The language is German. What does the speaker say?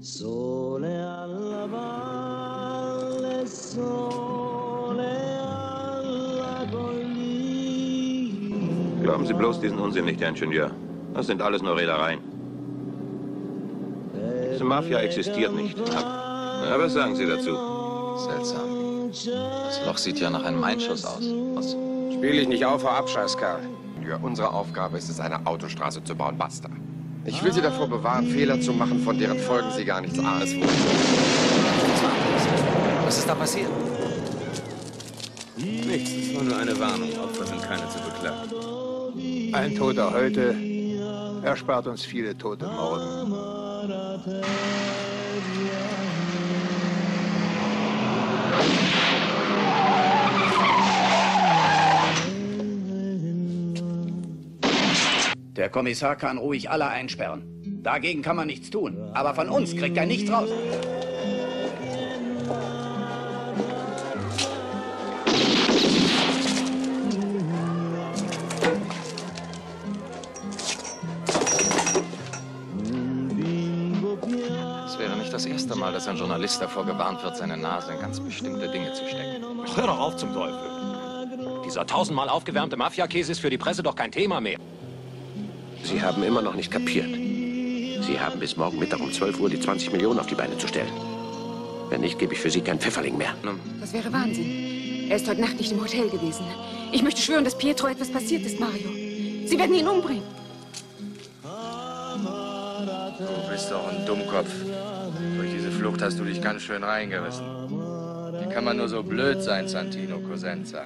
Sole alla valle, sole alla collina. Glauben Sie bloß diesen Unsinn nicht, Herr Ingenieur. Das sind alles nur Reedereien. Diese Mafia existiert nicht. Aber was sagen Sie dazu? Seltsam. Das Loch sieht ja nach einem Einschuss aus. Was? Spiel ich nicht auf, hau ab, Scheißkerl. Ja, unsere Aufgabe ist es, eine Autostraße zu bauen. Basta. Ich will Sie davor bewahren, Fehler zu machen, von deren Folgen Sie gar nichts ahnen. Was ist da passiert? Nichts, es war nur eine Warnung. Opfer sind keine zu beklagen. Ein Toter heute erspart uns viele Tote morgen. Der Kommissar kann ruhig alle einsperren. Dagegen kann man nichts tun. Aber von uns kriegt er nichts raus. Es wäre nicht das erste Mal, dass ein Journalist davor gewarnt wird, seine Nase in ganz bestimmte Dinge zu stecken. Hör doch auf zum Teufel. Dieser tausendmal aufgewärmte Mafiakäse ist für die Presse doch kein Thema mehr. Sie haben immer noch nicht kapiert. Sie haben bis morgen Mittag um 12 Uhr die 20 Millionen auf die Beine zu stellen. Wenn nicht, gebe ich für Sie keinen Pfefferling mehr. Das wäre Wahnsinn. Er ist heute Nacht nicht im Hotel gewesen. Ich möchte schwören, dass Pietro etwas passiert ist, Mario. Sie werden ihn umbringen. Du bist doch ein Dummkopf. Durch diese Flucht hast du dich ganz schön reingerissen. Wie kann man nur so blöd sein, Santino Cosenza?